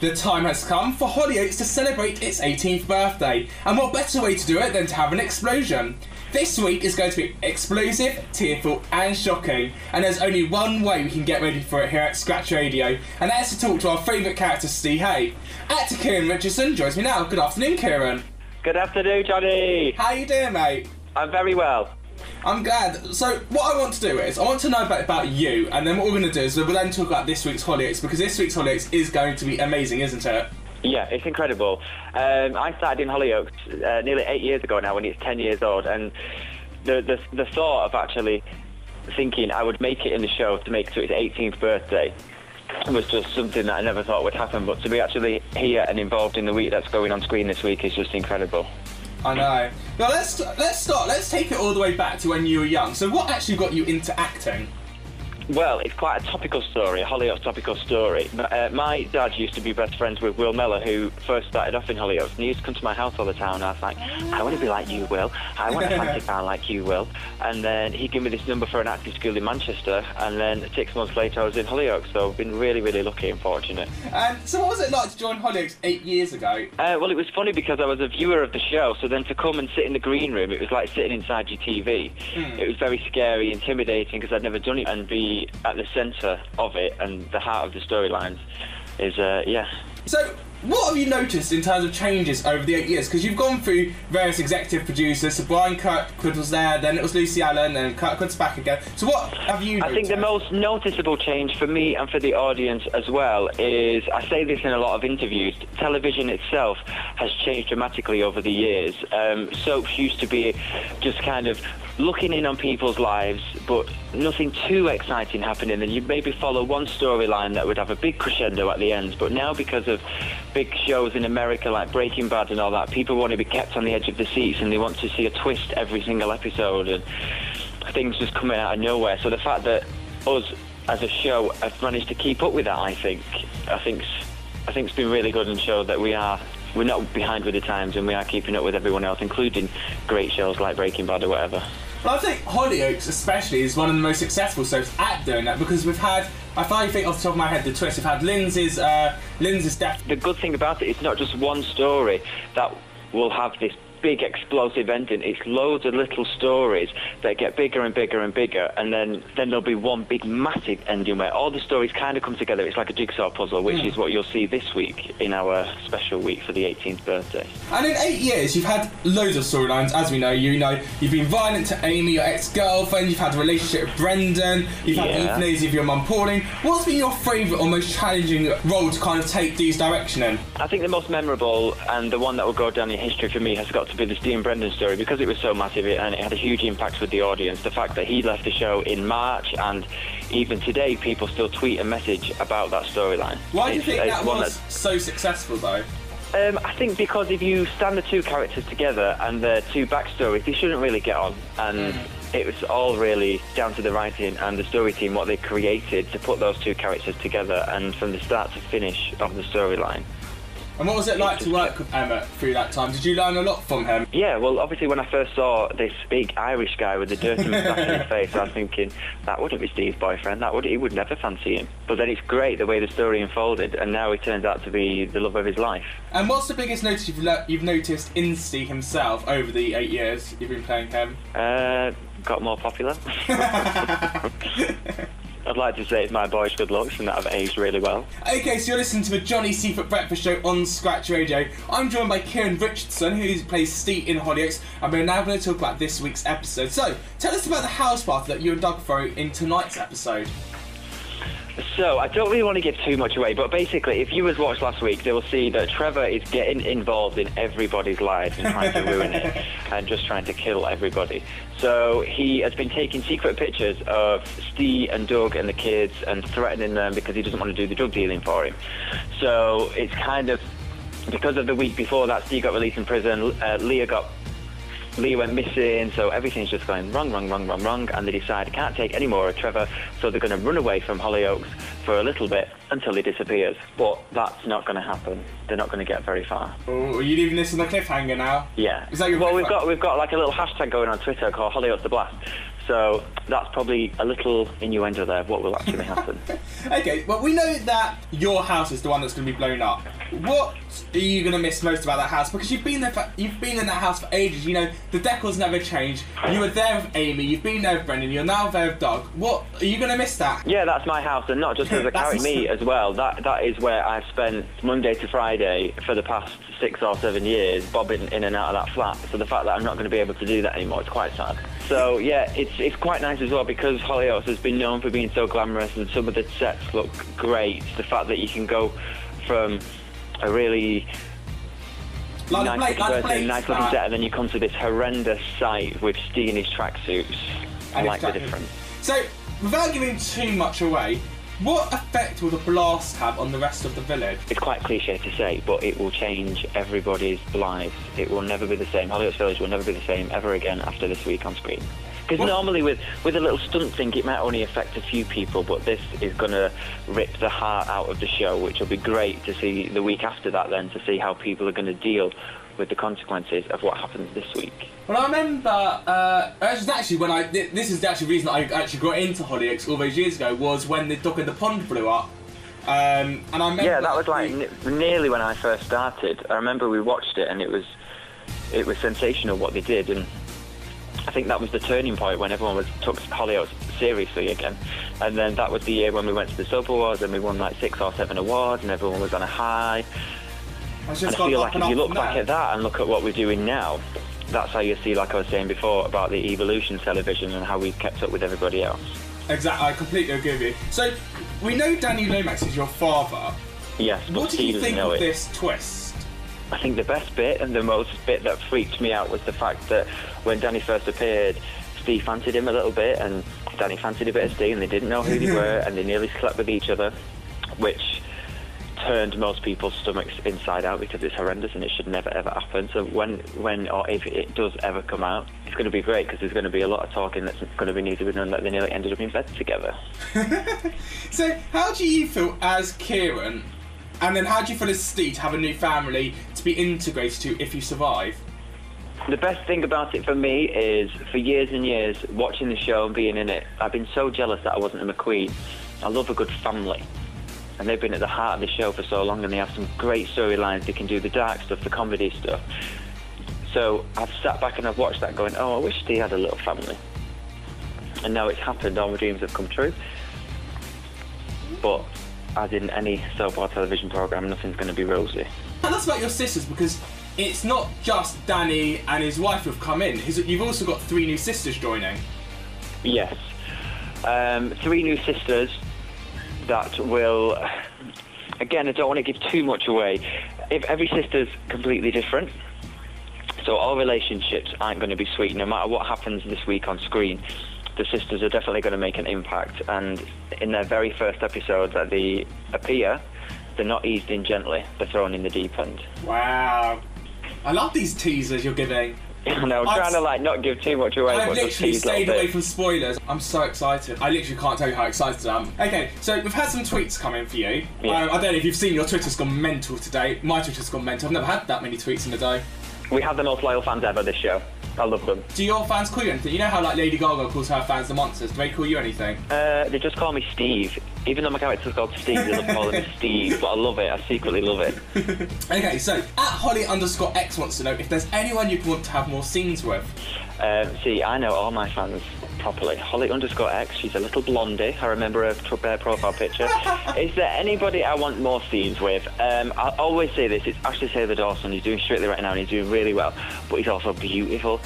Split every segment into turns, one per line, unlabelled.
The time has come for Hollyoaks to celebrate its 18th birthday, and what better way to do it than to have an explosion? This week is going to be explosive, tearful, and shocking, and there's only one way we can get ready for it here at Scratch Radio, and that's to talk to our favourite character, Ste Hay. Actor Kieron Richardson joins me now. Good afternoon, Kieron.
Good afternoon, Johnny.
How you doing, mate?
I'm very well.
I'm glad. So, what I want to do is, I want to know about, about you, and then what we're going to do is we'll then talk about this week's Hollyoaks, because this week's Hollyoaks is going to be amazing, isn't it?
Yeah, it's incredible. Um, I started in Hollyoaks uh, nearly eight years ago now when it's 10 years old, and the, the, the thought of actually thinking I would make it in the show to make it to its 18th birthday was just something that I never thought would happen. But to be actually here and involved in the week that's going on screen this week is just incredible.
I know. Now let's let's start. Let's take it all the way back to when you were young. So, what actually got you into acting?
Well, it's quite a topical story, a Hollyoaks topical story. Uh, my dad used to be best friends with Will Mellor, who first started off in Hollyoaks, and he used to come to my house all the time, and I was like, I want to be like you, Will. I want a fancy car like you, Will. And then he gave me this number for an acting school in Manchester, and then six months later I was in Hollyoaks, so I've been really, really lucky and fortunate.
And so, what was it like to join Hollyoaks eight years ago?
Uh, well, it was funny because I was a viewer of the show, so then to come and sit in the green room, it was like sitting inside your TV.
Hmm.
It was very scary, intimidating, because I'd never done it, and be at the centre of it and the heart of the storylines is, uh, yeah.
So, what have you noticed in terms of changes over the eight years? Because you've gone through various executive producers. So Bryan Kirkwood was there, then it was Lucy Allan, then Kirkwood's back again. So, what have you? Noticed?
I think the most noticeable change for me and for the audience as well is I say this in a lot of interviews. Television itself has changed dramatically over the years. Um, soaps used to be just kind of looking in on people's lives, but nothing too exciting happening. And you'd maybe follow one storyline that would have a big crescendo at the end. But now, because of big shows in America like Breaking Bad and all that, people want to be kept on the edge of the seats and they want to see a twist every single episode. And things just coming out of nowhere. So the fact that us as a show have managed to keep up with that, I think, I think's, I think it's been really good and showed that we are. We're not behind with the times, and we are keeping up with everyone else, including great shows like Breaking Bad or whatever.
Well, I think Hollyoaks, especially, is one of the most successful soaps at doing that because we've had. I finally think off the top of my head the twist. We've had Lindsay's uh, Lindsay's death.
The good thing about it, it's not just one story that will have this big explosive ending. It's loads of little stories that get bigger and bigger and bigger, and then then there'll be one big massive ending where all the stories kind of come together. It's like a jigsaw puzzle, which
Mm.
is what you'll see this week in our special week for the 18th birthday.
And in eight years, you've had loads of storylines, as we know. You know, you've been violent to Amy, your ex-girlfriend. You've had a relationship with Brendan. You've had the
Yeah.
euthanasia of your mum, Pauline. What's been your favourite or most challenging role to kind of take these direction in?
I think the most memorable and the one that will go down in history for me has got to be the and Brendan story because it was so massive and it had a huge impact with the audience. The fact that he left the show in March and even today people still tweet and message about that storyline.
Why do you think that was so successful, though?
Um, I think because if you stand the two characters together and their two backstories, they shouldn't really get on. And it was all really down to the writing and the story team, what they created to put those two characters together and from the start to finish of the storyline.
And what was it like to work with Emmett through that time? Did you learn a lot from him?
Yeah, well, obviously, when I first saw this big Irish guy with the dirty moustache in his face, I was thinking that wouldn't be Ste's boyfriend. That would he would never fancy him. But then it's great the way the story unfolded, and now he turns out to be the love of his life.
And what's the biggest notice you've, le- you've noticed in Ste himself over the eight years you've been playing him?
Uh, got more popular. Like to say it's my boy's good looks and that I've aged really well.
Okay, so you're listening to the Johnny Seifert Breakfast Show on Scratch Radio. I'm joined by Kieron Richardson, who plays Ste in Hollyoaks, and we're now going to talk about this week's episode. So, tell us about the house party that you and Doug throw in tonight's episode.
So I don't really want to give too much away, but basically, if viewers watched last week, they will see that Trevor is getting involved in everybody's lives and trying to ruin it, and just trying to kill everybody. So he has been taking secret pictures of Ste and Doug and the kids and threatening them because he doesn't want to do the drug dealing for him. So it's kind of because of the week before that, Ste got released in prison. Uh, Leah got Leah went missing, so everything's just going wrong, wrong, wrong, wrong, wrong, and they decide can't take any more of Trevor, so they're going to run away from Hollyoaks for a little bit until he disappears. But that's not going to happen. They're not going to get very far.
Oh, are you leaving this on a cliffhanger now?
Yeah.
Is that your
well, we've got we've got like a little hashtag going on Twitter called Hollyoaks the Blast. So that's probably a little innuendo there of what will actually happen.
Okay, well, we know that your house is the one that's going to be blown up. What are you going to miss most about that house? Because you've been there, for, you've been in that house for ages. You know the decor's never changed. You were there with Amy. You've been there with Brendan. You're now there with Doug. What are you going to miss that?
Yeah, that's my house, and not just as a carry me as well. That that is where I've spent Monday to Friday for the past six or seven years, bobbing in and out of that flat. So the fact that I'm not going to be able to do that anymore is quite sad. So yeah, it's it's quite nice as well because Hollyoaks has been known for being so glamorous, and some of the sets look great. The fact that you can go from a really nice
plate,
looking person,
plate.
nice looking set, and then you come to this horrendous site with his tracksuits. I like the difference.
So, without giving too much away, what effect will the blast have on the rest of the village?
It's quite cliche to say, but it will change everybody's lives. It will never be the same. Hollyoaks Village will never be the same ever again after this week on screen. Because normally with, with a little stunt thing, it might only affect a few people, but this is going to rip the heart out of the show, which will be great to see the week after that then, to see how people are going to deal with the consequences of what happens this week.
Well, I remember, uh, this is actually when I, this is actually the reason I actually got into Hollyoaks all those years ago, was when the Dog in the Pond blew up. Um, and I remember.
Yeah, that was like nearly when I first started. I remember we watched it and it was it was sensational what they did, and I think that was the turning point when everyone was took Hollyoaks seriously again. And then that was the year when we went to the Soap Awards and we won like six or seven awards, and everyone was on a high.
It's
And I feel like if you look back
there.
at that and look at what we're doing now, that's how you see, like I was saying before, about the evolution television and how we've kept up with everybody else.
Exactly, I completely agree with you. So, we know Danny Lomax is your father.
Yes, but
What
do
you think of this twist?
I think the best bit and the most bit that freaked me out was the fact that when Danny first appeared, Ste fancied him a little bit, and Danny fancied a bit of Ste, and they didn't know who they were, and they nearly slept with each other, which turned most people's stomachs inside out because it's horrendous and it should never ever happen. So when, when or if it does ever come out, it's going to be great because there's going to be a lot of talking that's going to be needed to be done that they nearly ended up in bed together.
So, how do you feel as Kieron, and then how do you feel as Ste to have a new family to be integrated to if you survive?
The best thing about it for me is, for years and years, watching the show and being in it, I've been so jealous that I wasn't a McQueen. I love a good family. And they've been at the heart of the show for so long, and they have some great storylines. They can do the dark stuff, the comedy stuff. So I've sat back and I've watched that going, oh, I wish Ste had a little family. And now it's happened, all my dreams have come true. But as in any soap or television programme, nothing's going to be rosy.
Tell us about your sisters because it's not just Danny and his wife who've come in. His- You've also got three new sisters joining.
Yes. Um, three new sisters that will. Again, I don't want to give too much away. If every sister's completely different, so our relationships aren't going to be sweet. No matter what happens this week on screen, the sisters are definitely going to make an impact. And in their very first episode that they appear, they're not eased in gently. They're thrown in the deep end.
Wow. I love these teasers you're giving.
And I'm
I've
trying to like not give too much away,
I've literally stayed away from spoilers. I'm so excited. I literally can't tell you how excited I am. Okay, so we've had some tweets come in for you.
Yeah.
Um, I don't know if you've seen your Twitter's gone mental today. My Twitter's gone mental. I've never had that many tweets in a day.
We have the most loyal fans ever this show. I love them.
Do your fans call you anything? You know how like Lady Gaga calls her fans the monsters. Do they call you anything?
Uh, they just call me Steve. Even though my character's called Steve, they love calling me Steve. But I love it. I secretly love it.
Okay, so at Holly underscore X wants to know if there's anyone you'd want to have more scenes with.
Um, see, I know all my fans properly. Holly underscore X. She's a little blondie. I remember her uh, profile picture. Is there anybody I want more scenes with? Um, I always say this. It's Ashley Taylor Dawson. He's doing Strictly right now, and he's doing really well. But he's also beautiful.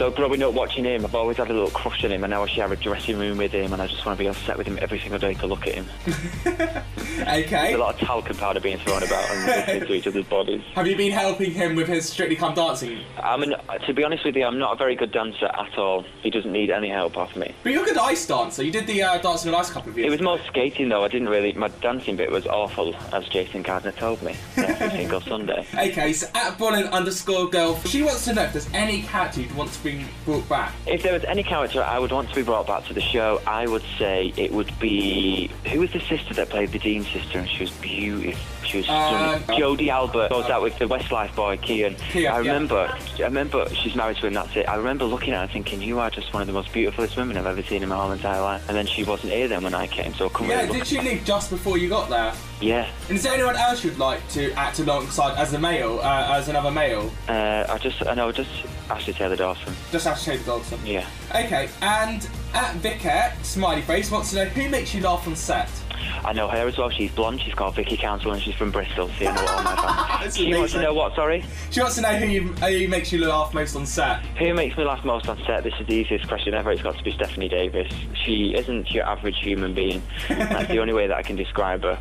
So growing up watching him, I've always had a little crush on him, and now I share a dressing room with him, and I just want to be on set with him every single day to look at him.
Okay.
There's a lot of talcum powder being thrown about and listening each other's bodies.
Have you been helping him with his Strictly Come Dancing?
I mean, to be honest with you, I'm not a very good dancer at all. He doesn't need any help off me.
But you're a good ice dancer. You did the uh, Dancing on Ice a couple of years
It was more skating though. I didn't really. My dancing bit was awful, as Jason Gardiner told me every single Sunday.
Okay, so at Bolin underscore girl, she wants to know if there's any character you'd want to brought back?
If there was any character I would want to be brought back to the show, I would say it would be who was the sister that played the Dean sister, and she was beautiful. She was stunning. Jodi Albert goes out with the Westlife boy, Kian.
Kian,
I
yeah.
remember, I remember she's married to him. That's it. I remember looking at her thinking, you are just one of the most beautifulest women I've ever seen in my whole entire life. And then she wasn't here then when I came, so I couldn't
Yeah,
really
did she leave just before you got there?
Yeah.
And is there anyone else you'd like to act alongside as a male, uh, as another male?
Uh, I just, I know, just Ashley Taylor Dawson.
Just Ashley Dawson.
Yeah.
Okay, and at Vicar, Smiley Face wants to know who makes you laugh on set?
I know her as well. She's blonde. She's called Vicky Council, and she's from Bristol. So you know all my fans. She wants to know what? Sorry.
She wants to know who, you, who makes you laugh most on set.
Who makes me laugh most on set? This is the easiest question ever. It's got to be Stephanie Davis. She isn't your average human being. That's the only way that I can describe her.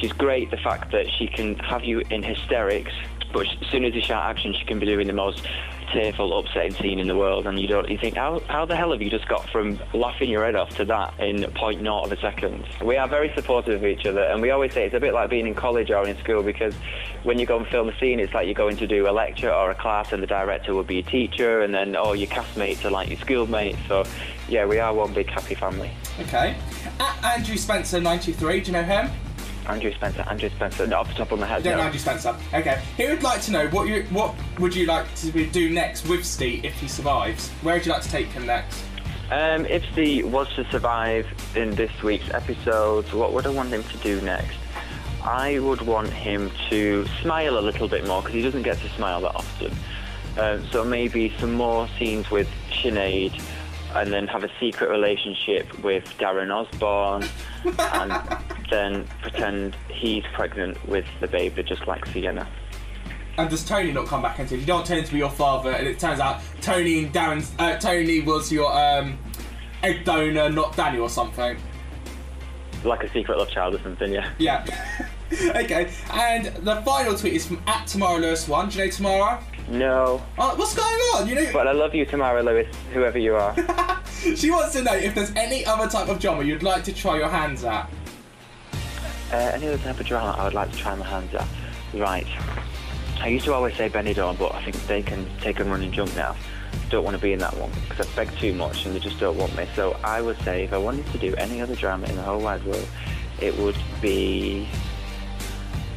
She's great. The fact that she can have you in hysterics, but as soon as you shout action, she can be doing the most tearful, upsetting scene in the world, and you don't. You think, how how the hell have you just got from laughing your head off to that in point naught of a second? We are very supportive of each other, and we always say it's a bit like being in college or in school because when you go and film a scene, it's like you're going to do a lecture or a class, and the director will be a teacher, and then all your castmates are like your schoolmates. So, yeah, we are one big happy family.
Okay. At Andrew Spencer 93, do you know him?
Andrew Spencer, Andrew Spencer, not off the top of my head.
Don't
no.
Andrew Spencer. Okay. He would like to know what you what would you like to do next with Ste if he survives? Where would you like to take him next?
Um, if Ste was to survive in this week's episode, what would I want him to do next? I would want him to smile a little bit more because he doesn't get to smile that often. Um, so maybe some more scenes with Sinead and then have a secret relationship with Darren Osborne and then pretend he's pregnant with the baby just like Sienna.
And does Tony not come back into it? You don't turn to be your father, and it turns out Tony and Darren's uh, Tony was your um, egg donor, not Danny or something.
Like a secret love child or something, yeah.
Yeah. okay. And the final tweet is from at Tamara Lewis one. Do you know Tamara?
No.
Oh, what's going on? You know.
But I love you, Tamara Lewis, whoever you are.
she wants to know if there's any other type of drama you'd like to try your hands at.
Uh, any other type of drama I would like to try my hands at? Right. I used to always say Benidorm, but I think they can take a run and jump now. Don't want to be in that one because I beg too much and they just don't want me. So I would say if I wanted to do any other drama in the whole wide world, it would be.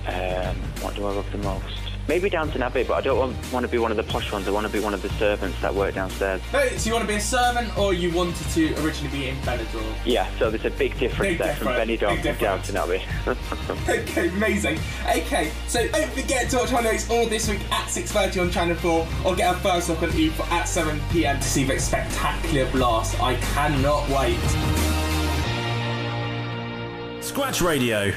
Um, what do I love the most? Maybe Downton Abbey, but I don't want, want to be one of the posh ones. I want to be one of the servants that work downstairs.
No, so you want to be a servant, or you wanted to originally be in Benidorm?
Yeah, so there's a big difference
Big
there from Benidorm
big
to
difference.
Downton Abbey.
Okay, amazing. Okay, so don't forget to watch my notes all this week at 6.30 on Channel 4 or get a first look on E4 at 7pm to see the spectacular blast. I cannot wait.
Scratch Radio.